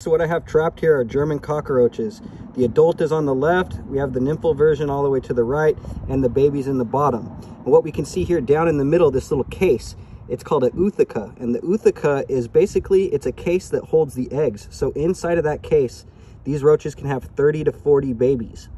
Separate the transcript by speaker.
Speaker 1: So what I have trapped here are German cockroaches. The adult is on the left, we have the nymphal version all the way to the right, and the baby's in the bottom. And what we can see here down in the middle, this little case, it's called a ootheca. And the ootheca is basically, it's a case that holds the eggs. So inside of that case, these roaches can have 30 to 40 babies.